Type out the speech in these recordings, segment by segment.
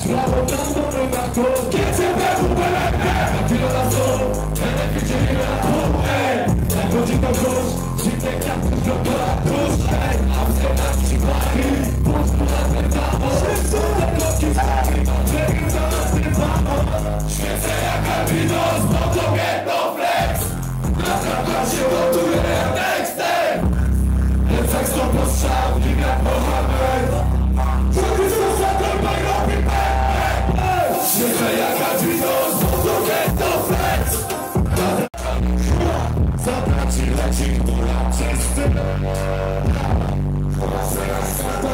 Slavă, Domnului, mă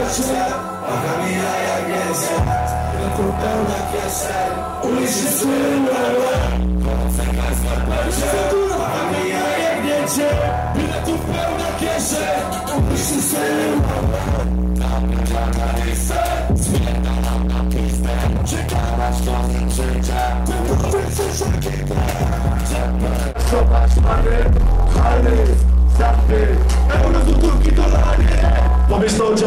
Kamila jak wiecie, tu pełna kieszeń Ulicy słynne Kamila jak wiecie, biletów pełna kieszeń Ulicy słynne Czekała w życia Zobacz pany, hany, zapy. Euro, złotówki, dolary Powiesz to, O Mistão já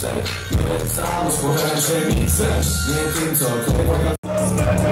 chcesz Nie sam, nie chcesz Nie tym, co ty pokazałeś